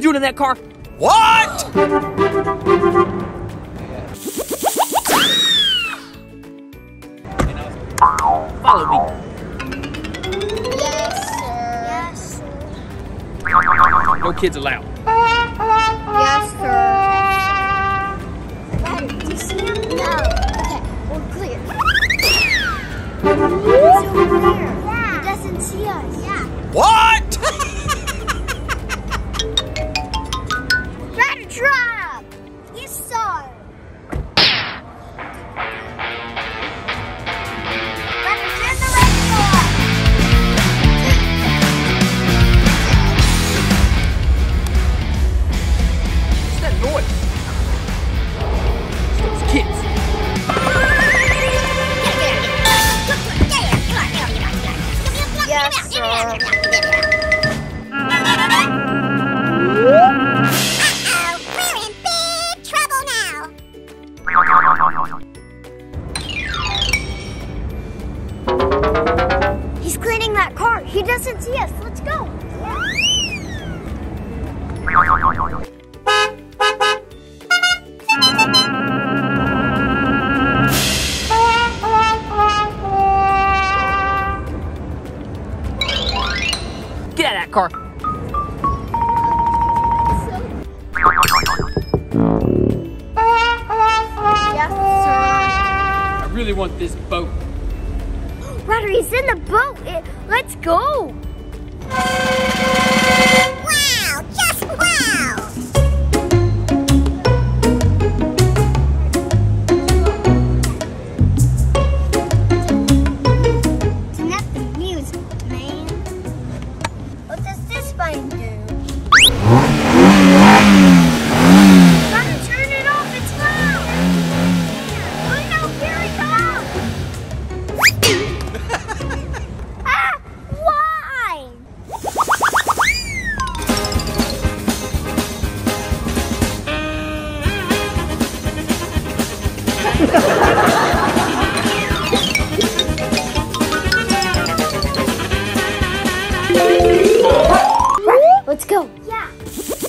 doing in that car? What? Follow me. Yes, sir. Yes, sir. No kids allowed. Yes, sir. Daddy, do you see him? No. Okay, we're clear. He's over there. Yeah. He doesn't see us. Yeah. What? He's cleaning that car. He doesn't see us. Let's go. Car. Yes. I really want this boat. Ryder, he's in the boat. Let's go. Yeah.